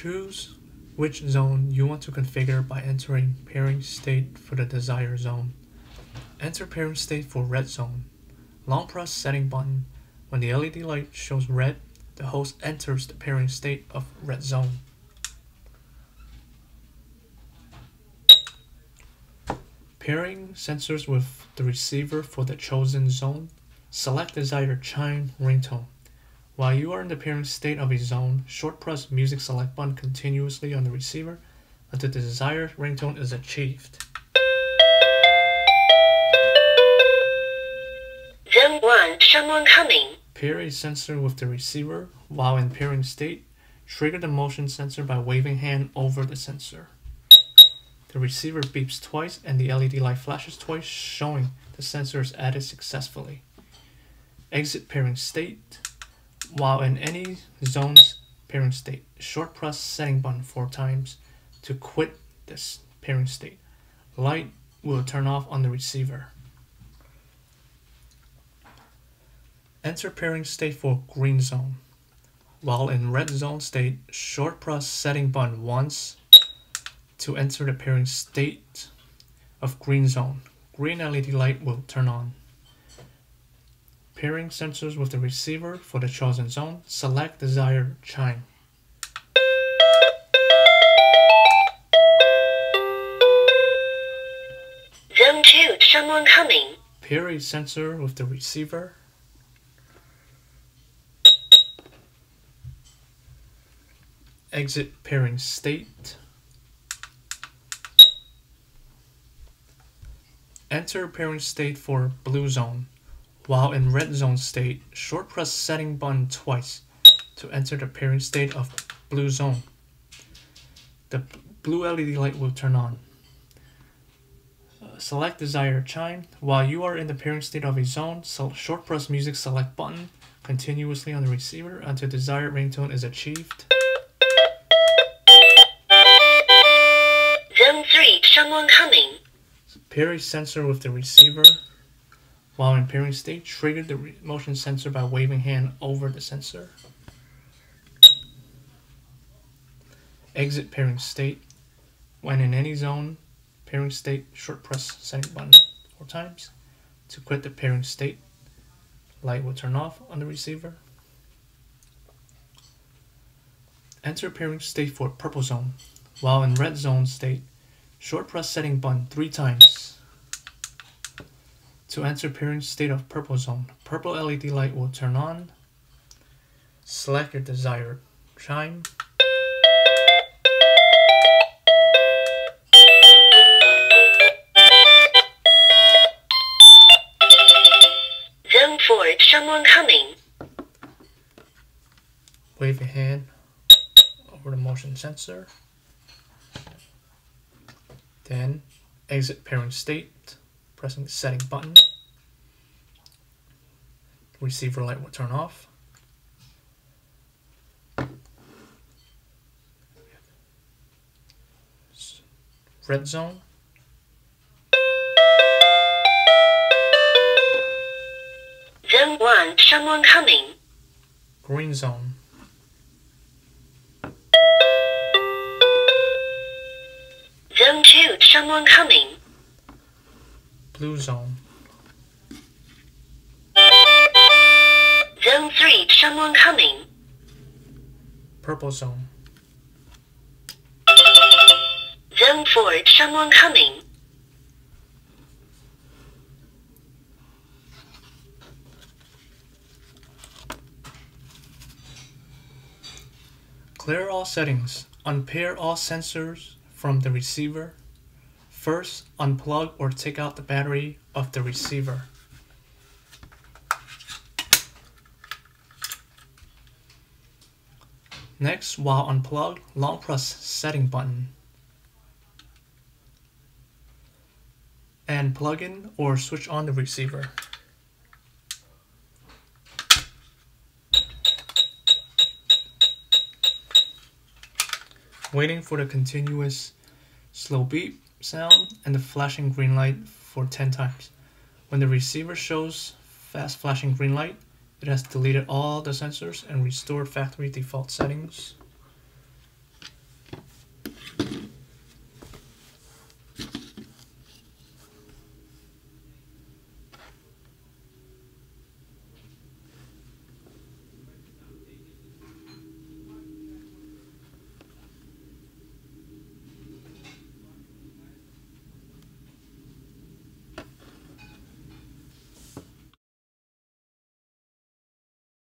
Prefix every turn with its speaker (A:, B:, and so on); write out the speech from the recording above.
A: Choose which zone you want to configure by entering pairing state for the desired zone. Enter pairing state for red zone. Long press setting button. When the LED light shows red, the host enters the pairing state of red zone. Pairing sensors with the receiver for the chosen zone. Select desired chime ringtone. While you are in the pairing state of a zone, short press music select button continuously on the receiver until the desired ringtone is achieved.
B: Zone 1, someone coming.
A: Pair a sensor with the receiver while in pairing state. Trigger the motion sensor by waving hand over the sensor. The receiver beeps twice and the LED light flashes twice showing the sensor is added successfully. Exit pairing state. While in any zone's pairing state, short press setting button four times to quit this pairing state. Light will turn off on the receiver. Enter pairing state for green zone. While in red zone state, short press setting button once to enter the pairing state of green zone. Green LED light will turn on pairing sensors with the receiver for the chosen zone, select desired chime.
B: Zone 2, someone coming.
A: Pair a sensor with the receiver. Exit pairing state. Enter pairing state for blue zone. While in red zone state, short press setting button twice to enter the pairing state of blue zone. The blue LED light will turn on. Uh, select desired chime. While you are in the pairing state of a zone, so short press music select button continuously on the receiver until desired ringtone is achieved.
B: Zone 3, someone coming.
A: Pair a sensor with the receiver while in pairing state, trigger the motion sensor by waving hand over the sensor. Exit pairing state. When in any zone, pairing state, short press setting button four times. To quit the pairing state, light will turn off on the receiver. Enter pairing state for purple zone. While in red zone state, short press setting button three times. To enter pairing state of purple zone, purple LED light will turn on. Select your desired chime.
B: Zone 4, someone coming.
A: Wave your hand over the motion sensor. Then exit pairing state pressing the setting button. Receiver light will turn off. Red zone.
B: Zone 1, someone coming.
A: Green zone.
B: Zone 2, someone coming.
A: Blue zone.
B: Zone 3, someone coming.
A: Purple zone.
B: Zone 4, someone coming.
A: Clear all settings. Unpair all sensors from the receiver. First, unplug or take out the battery of the receiver. Next, while unplugged, long press setting button. And plug in or switch on the receiver. Waiting for the continuous slow beep sound and the flashing green light for 10 times. When the receiver shows fast flashing green light, it has deleted all the sensors and restored factory default settings.